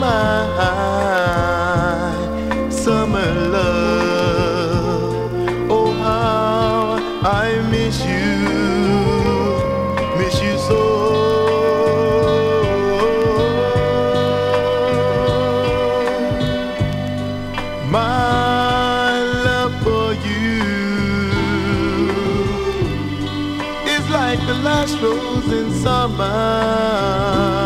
my summer love. Oh how I miss you, miss you so. My love for you is like the last rose in summer.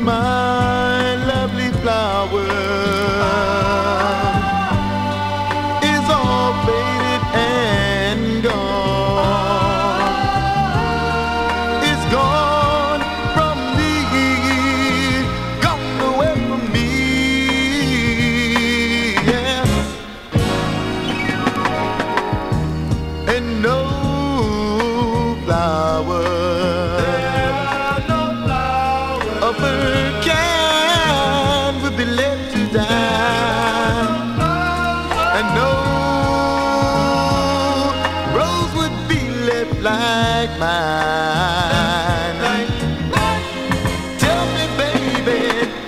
My like mine. Tell me, baby,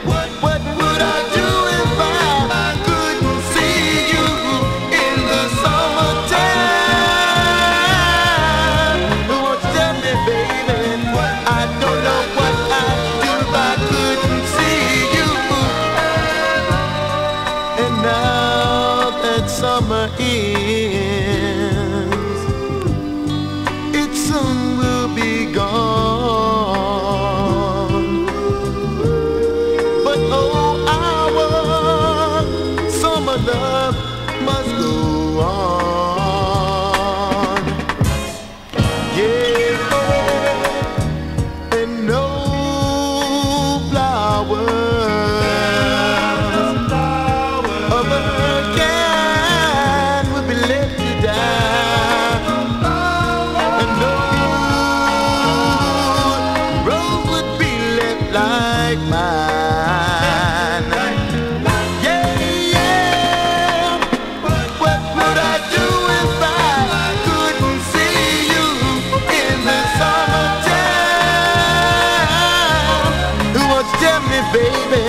what what would I do if I couldn't see you in the summertime? Tell me, baby? I don't know what I'd do if I couldn't see you. And now that summer ends, baby?